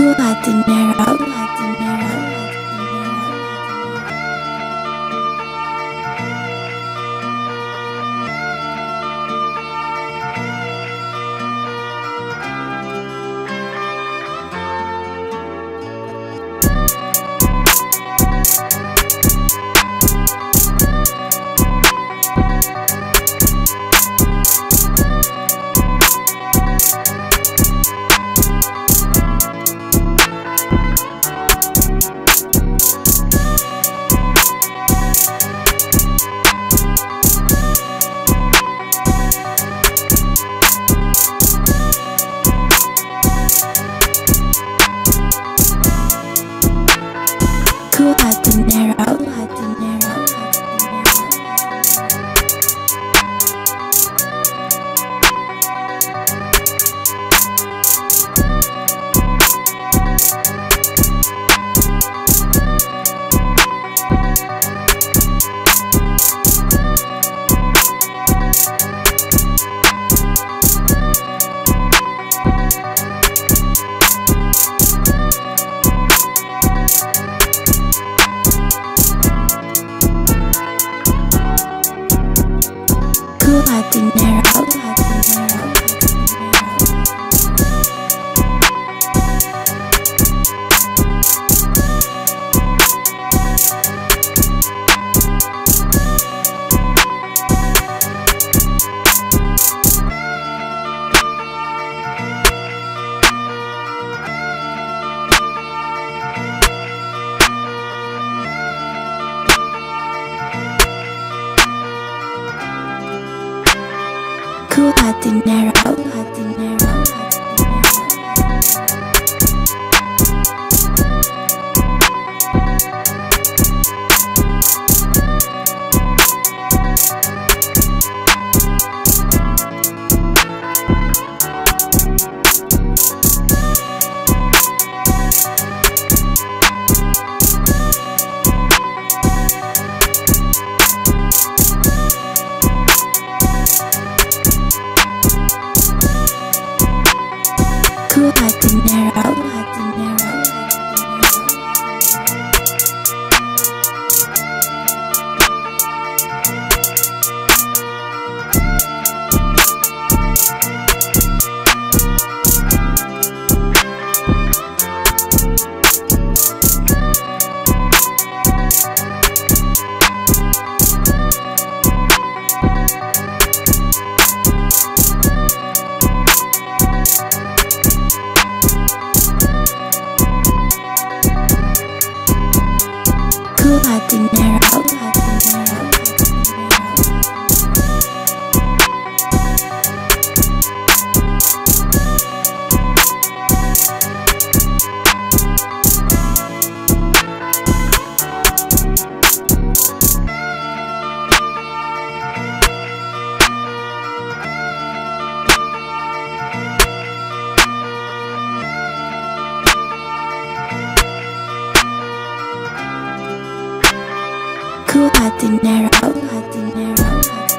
Kuat dinero. I've been narrow. happiness. ku hati narau hati Latin era. Ku hati narrow, hati narrow.